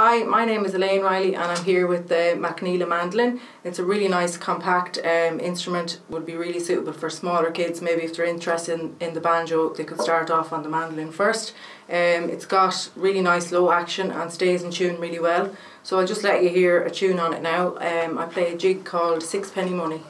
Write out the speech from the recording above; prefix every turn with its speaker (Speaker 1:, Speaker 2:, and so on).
Speaker 1: Hi, my name is Elaine Reilly and I'm here with uh, the McNeela mandolin. It's a really nice compact um, instrument, would be really suitable for smaller kids. Maybe if they're interested in, in the banjo, they could start off on the mandolin first. Um, it's got really nice low action and stays in tune really well. So I'll just let you hear a tune on it now. Um, I play a jig called Sixpenny Money.